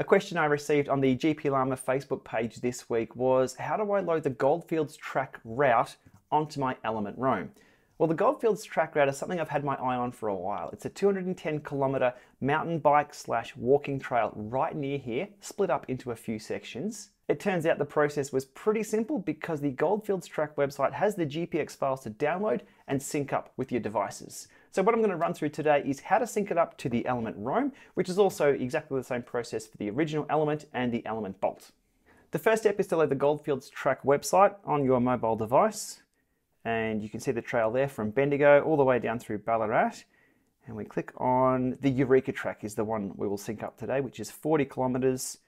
A question I received on the GPLama Facebook page this week was how do I load the Goldfields track route onto my Elemnt Roam? Well, the Goldfields track route is something I've had my eye on for a while. It's a 210 kilometer mountain bike slash walking trail right near here, split up into a few sections. It turns out the process was pretty simple because the Goldfields track website has the GPX files to download and sync up with your devices. So what I'm going to run through today is how to sync it up to the Elemnt Roam, which is also exactly the same process for the original Elemnt and the Elemnt Bolt. The first step is to load the Goldfields track website on your mobile device. And you can see the trail there from Bendigo all the way down through Ballarat. And we click on the Eureka track is the one we will sync up today, which is 40 kilometers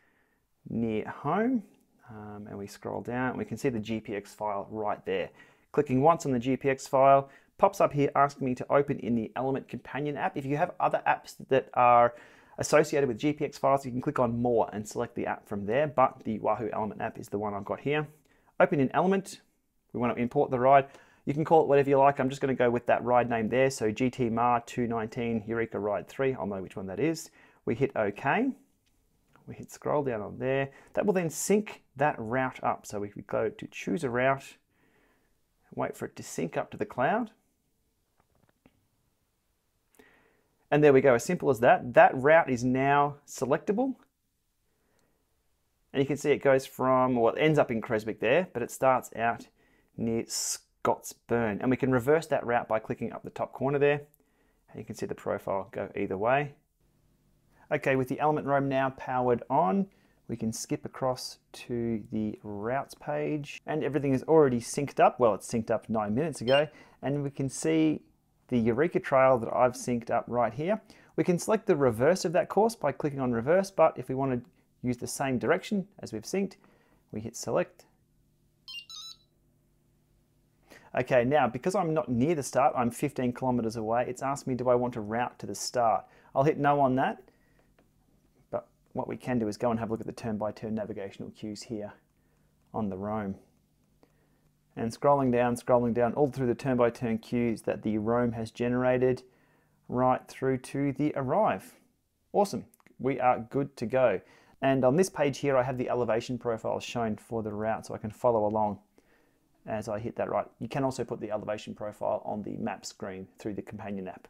near home. Um, and we scroll down and we can see the GPX file right there. Clicking once on the GPX file, pops up here asking me to open in the Elemnt Companion app. If you have other apps that are associated with GPX files, you can click on More and select the app from there, but the Wahoo Elemnt app is the one I've got here. Open in Elemnt, we want to import the ride. You can call it whatever you like. I'm just going to go with that ride name there. So GT Mar 219 Eureka Ride 3. I'll know which one that is. We hit OK. We hit scroll down on there. That will then sync that route up. So we go to choose a route, wait for it to sync up to the cloud. And there we go, as simple as that. That route is now selectable. And you can see it goes from, well, it ends up in Creswick there, but it starts out near Scotsburn. And we can reverse that route by clicking up the top corner there. And you can see the profile go either way. Okay, with the Elemnt Roam now powered on, we can skip across to the routes page and everything is already synced up. Well, it's synced up nine minutes ago and we can see the Eureka Trail that I've synced up right here. We can select the reverse of that course by clicking on reverse, but if we want to use the same direction as we've synced, we hit select. Okay, now because I'm not near the start, I'm 15 kilometers away, it's asked me do I want to route to the start. I'll hit no on that, but what we can do is go and have a look at the turn-by-turn -turn navigational cues here on the Roam and scrolling down, scrolling down all through the turn-by-turn -turn cues that the Roam has generated right through to the arrive. Awesome, we are good to go. And on this page here, I have the elevation profile shown for the route so I can follow along as I hit that right. You can also put the elevation profile on the map screen through the companion app.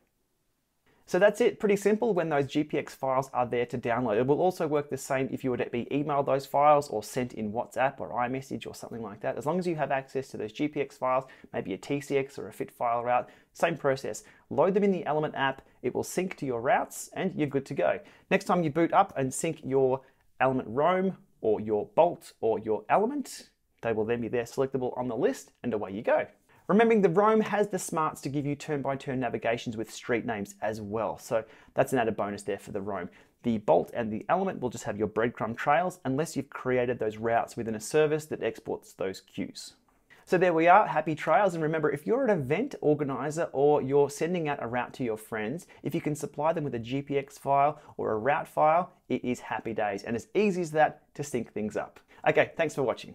So that's it, pretty simple when those GPX files are there to download. It will also work the same if you were to be emailed those files or sent in WhatsApp or iMessage or something like that. As long as you have access to those GPX files, maybe a TCX or a fit file route, same process. Load them in the Elemnt app, it will sync to your routes and you're good to go. Next time you boot up and sync your Elemnt Roam or your Bolt or your Elemnt, they will then be there selectable on the list and away you go. Remembering the Roam has the smarts to give you turn-by-turn -turn navigations with street names as well. So that's an added bonus there for the Roam. The Bolt and the Elemnt will just have your breadcrumb trails unless you've created those routes within a service that exports those cues. So there we are, happy trails. And remember, if you're an event organizer or you're sending out a route to your friends, if you can supply them with a GPX file or a route file, it is happy days. And as easy as that to sync things up. Okay, thanks for watching.